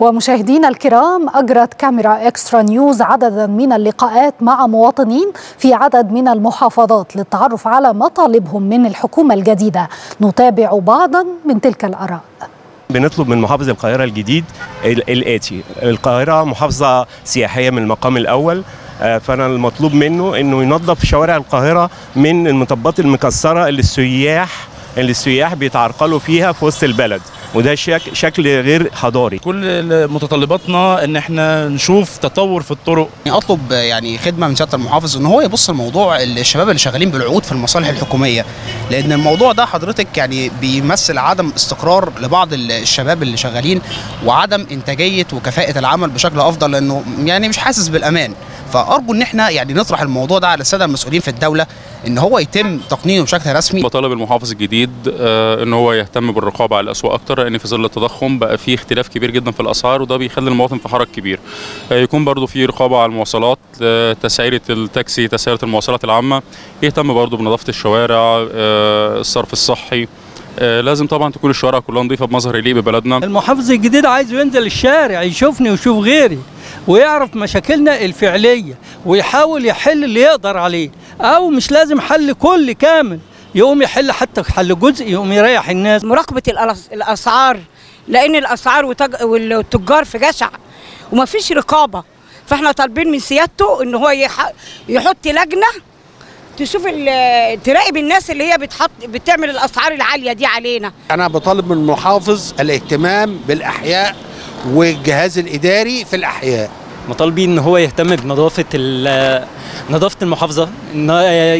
ومشاهدينا الكرام أجرت كاميرا إكسترا نيوز عددا من اللقاءات مع مواطنين في عدد من المحافظات للتعرف على مطالبهم من الحكومة الجديدة. نتابع بعضا من تلك الآراء. بنطلب من محافظ القاهرة الجديد الآتي القاهرة محافظة سياحية من المقام الأول. فأنا المطلوب منه أنه ينظف شوارع القاهرة من المطبات المكسرة اللي السياح اللي السياح بيتعرقلوا فيها في وسط البلد. وده شك شكل غير حضاري. كل متطلباتنا إن إحنا نشوف تطور في الطرق. أطلب يعني خدمة من سياده المحافظ إن هو يبص الموضوع الشباب اللي شغالين بالعقود في المصالح الحكومية. لأن الموضوع ده حضرتك يعني بيمثل عدم استقرار لبعض الشباب اللي شغالين وعدم إنتاجية وكفاءة العمل بشكل أفضل لأنه يعني مش حاسس بالأمان. فأرجو إن إحنا يعني نطرح الموضوع ده على السادة المسؤولين في الدولة إن هو يتم تقنينه بشكل رسمي. بطالب المحافظ الجديد آه إن هو يهتم بالرقابة على الأسواق أكتر لأن في ظل التضخم بقى في اختلاف كبير جدا في الأسعار وده بيخلي المواطن في حرج كبير. آه يكون برضو في رقابة على المواصلات آه تسعيره التاكسي تسعيرة المواصلات العامة يهتم برضو بنظافة الشوارع الصرف الصحي لازم طبعا تكون الشوارع كلها نظيفة بمظهر يليق ببلدنا. المحافظ الجديد عايز ينزل الشارع يشوفني ويشوف غيري ويعرف مشاكلنا الفعلية ويحاول يحل اللي يقدر عليه أو مش لازم حل كل كامل يقوم يحل حتى حل جزء يقوم يريح الناس. مراقبة الأسعار لأن الأسعار والتجار في جشع ومفيش رقابة. فإحنا طالبين من سيادته إن هو يحط لجنة تشوف تراقب الناس اللي هي بتحط بتعمل الأسعار العالية دي علينا. أنا بطالب من المحافظ الاهتمام بالأحياء والجهاز الإداري في الأحياء. مطالبي إن هو يهتم بنظافة نظافة المحافظة إن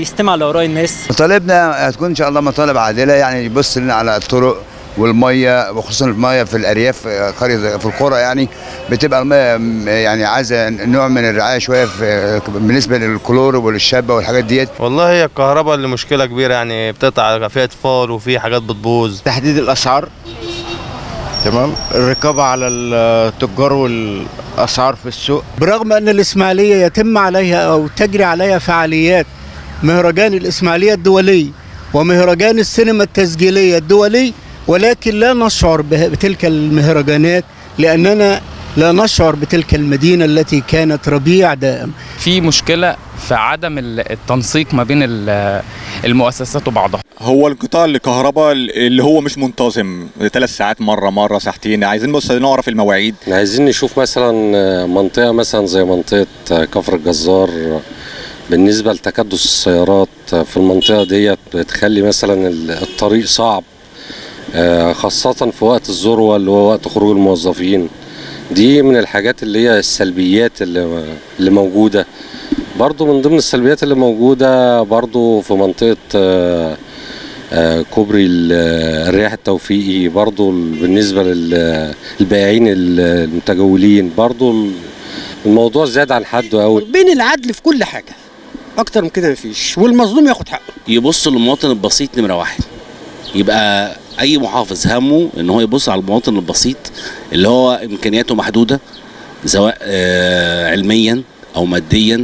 يستمع لآراء الناس. مطالبنا هتكون إن شاء الله مطالب عادلة يعني يبص لنا على الطرق. والمية وخصوصا المية في الأرياف قرية في القرى يعني بتبقى المية يعني عايزة نوع من الرعاية شوية في بالنسبة للكلور وللشابه والحاجات ديت. والله هي الكهرباء اللي مشكلة كبيرة يعني بتقطع في اطفال وفي حاجات بتبوظ. تحديد الأسعار؟ تمام. الرقابة على التجار والأسعار في السوق؟ برغم أن الإسماعيلية يتم عليها أو تجري عليها فعاليات مهرجان الإسماعيلية الدولي ومهرجان السينما التسجيلية الدولي ولكن لا نشعر بتلك المهرجانات لأننا لا نشعر بتلك المدينة التي كانت ربيع دائم. في مشكلة في عدم التنسيق ما بين المؤسسات وبعضها. هو القطاع الكهرباء اللي هو مش منتظم ثلاث ساعات مرة مرة ساعتين عايزين بس نعرف المواعيد. عايزين نشوف مثلا منطقة مثلا زي منطقة كفر الجزار بالنسبة لتكدس السيارات في المنطقة ديت بتخلي مثلا الطريق صعب خاصة في وقت الذروة اللي هو وقت خروج الموظفين. دي من الحاجات اللي هي السلبيات اللي, اللي موجودة. برضو من ضمن السلبيات اللي موجودة برضو في منطقة كوبري الرياح التوفيقي برضو بالنسبة للبائعين المتجولين. برضو الموضوع زاد عن حده قوي بين العدل في كل حاجة. أكتر من كده مفيش. والمظلوم ياخد حقه. يبص للمواطن البسيط نمرة واحد يبقى اي محافظ همه ان هو يبص على المواطن البسيط اللي هو امكانياته محدوده سواء علميا أو ماديا.